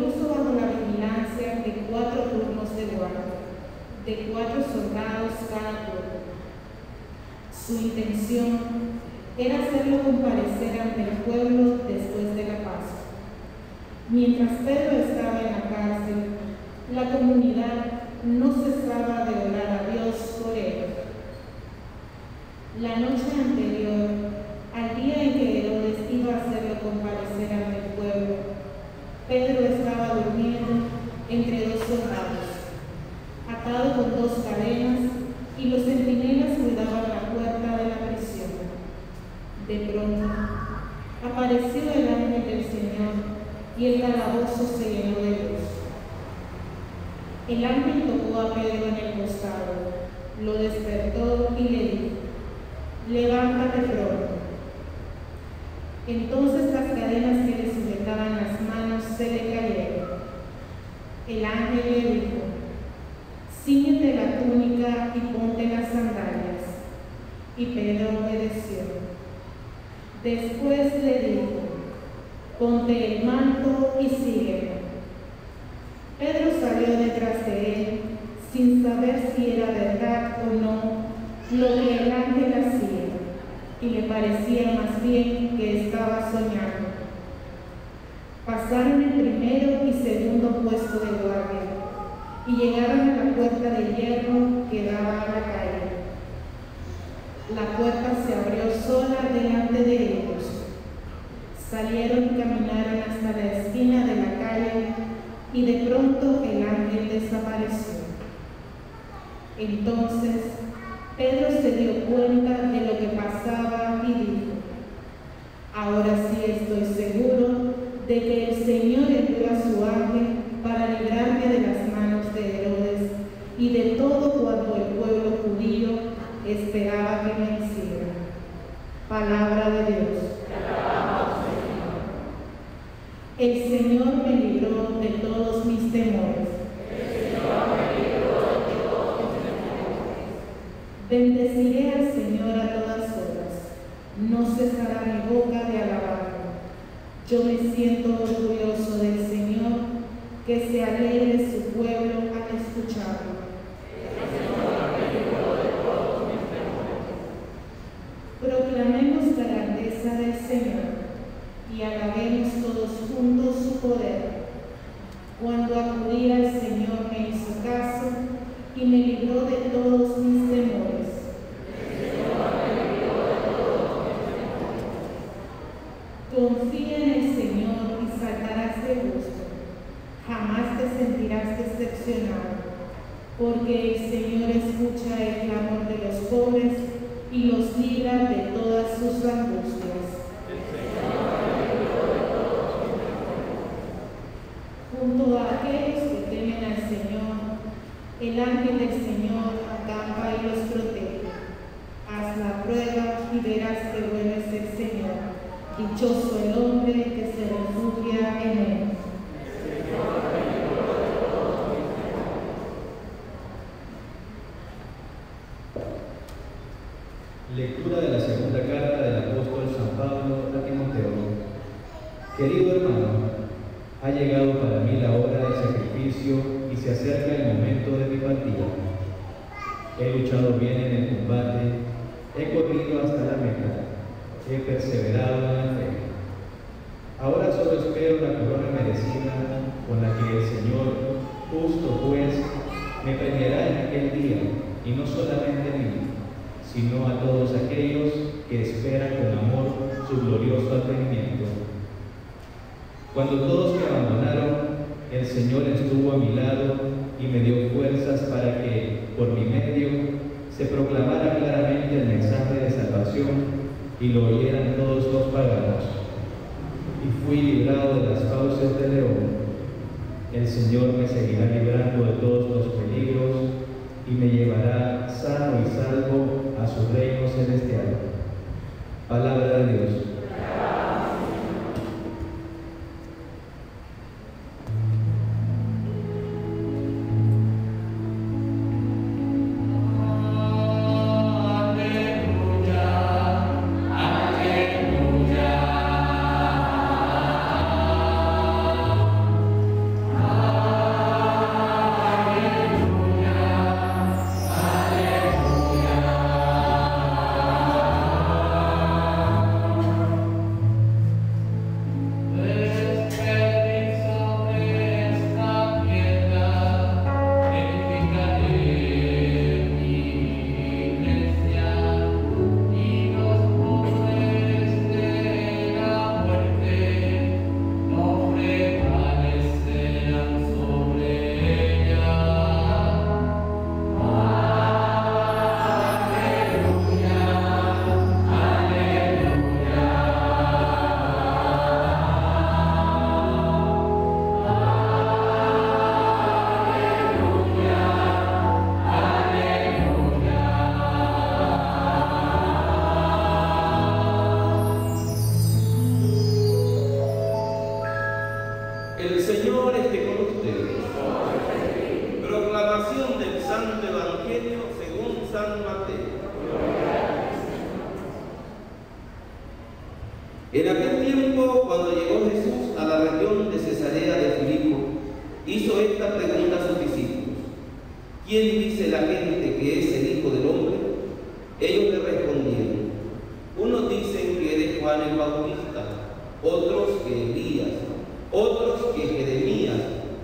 puso bajo la vigilancia de cuatro turnos de guardia, de cuatro soldados cada turno. Su intención era hacerlo comparecer ante el pueblo después de la Pascua. Mientras Pedro estaba en la cárcel, la comunidad no cesaba de orar a Dios por él. La noche anterior, al día en que Herodes iba a hacerlo comparecer ante el pueblo, Pedro estaba durmiendo entre dos soldados, atado con dos cadenas, y los centinelas cuidaban la puerta de la prisión. De pronto, apareció el ángel del Señor y el calabozo se llenó de luz. El ángel tocó a Pedro en el costado, lo despertó y le dijo, levántate pronto. Entonces las cadenas que le sujetaban las manos se le cayeron. El ángel le dijo, ciñete la túnica y ponte las sandalias. Y Pedro obedeció. Después le dijo, ponte el manto y sígueme. Pedro salió detrás de él sin saber si era verdad o no lo que el ángel hacía y le más bien que estaba soñando. Pasaron el primero y segundo puesto de guardia y llegaron a la puerta de hierro que daba a la calle. La puerta se abrió sola delante de ellos. Salieron y caminaron hasta la esquina de la calle y de pronto el ángel desapareció. Entonces Pedro se dio cuenta de lo que pasaba y dijo, ahora sí estoy seguro de que el Señor envió a su ángel para librarme de las manos de Herodes y de todo cuanto el pueblo judío esperaba que me hiciera. Palabra de Dios. El Señor libró de todos Lectura de la segunda carta del apóstol San Pablo a Timoteo. Querido hermano, ha llegado para mí la hora del sacrificio y se acerca el momento de mi partida. He luchado bien en el combate, he corrido hasta la meta, he perseverado en la fe. Ahora solo espero la corona merecida con la que el Señor, justo juez, me premiará en aquel día, y no solamente a mí, sino a todos aquellos que esperan con amor su glorioso advenimiento. Cuando todos me abandonaron, el Señor estuvo a mi lado y me dio fuerzas para que, por mi medio, se proclamara claramente el mensaje de salvación y lo oyeran todos los paganos. Y fui librado de las fauces del león. El Señor me seguirá librando de todos los peligros y me llevará sano y salvo a su reino celestial. Palabra de Dios. El Bautista, otros que Elías, otros que Jeremías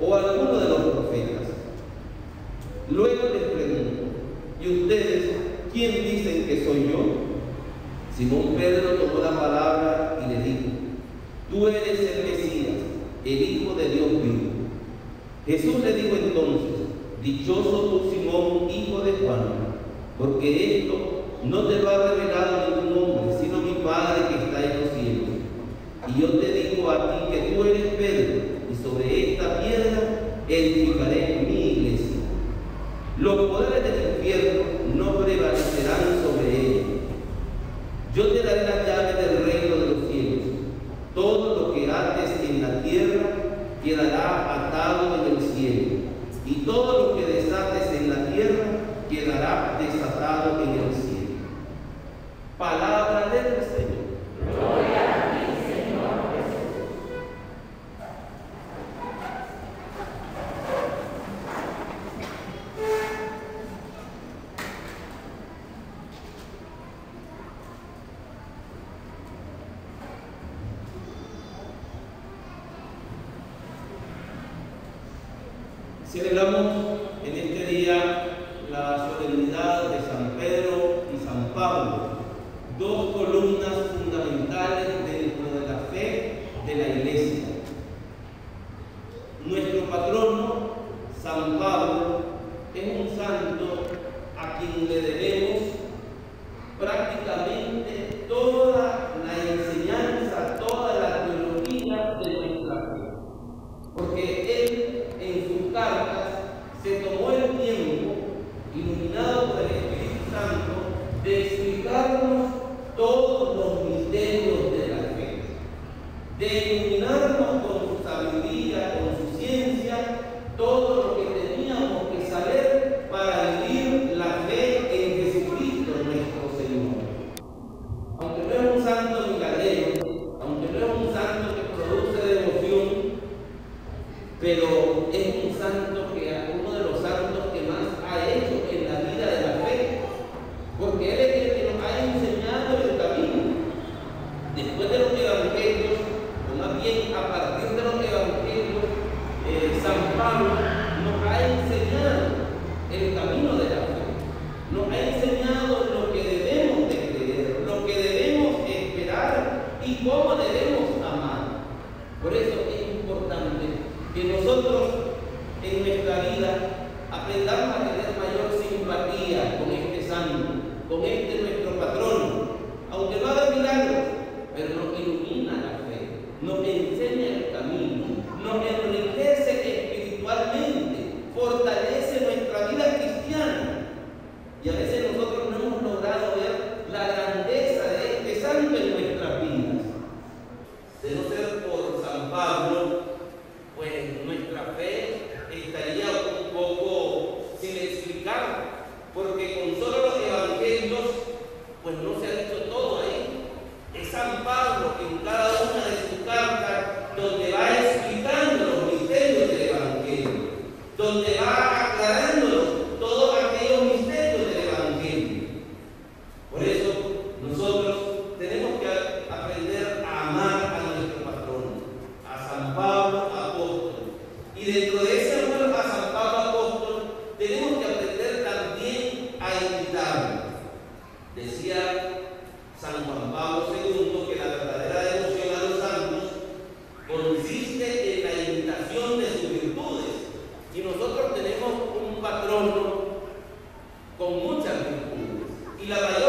o alguno de los profetas. Luego les pregunto, ¿y ustedes quién dicen que soy yo? Simón Pedro tomó la palabra y le dijo, tú eres el Mesías, el Hijo de Dios vivo. Jesús le dijo entonces, dichoso tú Simón, hijo de Juan, porque esto no te lo ha revelado Padre que está en los cielos. Y yo te digo a ti que tú eres Pedro, y sobre esta piedra edificaré mi iglesia. Los poderes del infierno no prevalecerán sobre ella. Yo te daré las llaves del reino de los cielos. Todo lo que ates en la tierra quedará atado en el cielo, y todo lo que desates en la tierra quedará desatado en el cielo. Palabra del Señor. Celebramos en este día la solemnidad de San Pedro y San Pablo, dos columnas fundamentales dentro de la fe de la Iglesia. Nuestro patrono, San Pablo, es un santo a quien le debemos y cómo debemos amar. Por eso es importante que nosotros en nuestra vida aprendamos a tener mayor simpatía con este santo, con este nuestro patrón, aunque no haga milagros, pero nos ilumina la fe, nos enseña el camino, nos enriquece espiritualmente, fortalece nuestra vida cristiana. Y a veces nosotros no hemos logrado ver la grandeza y la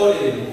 Oren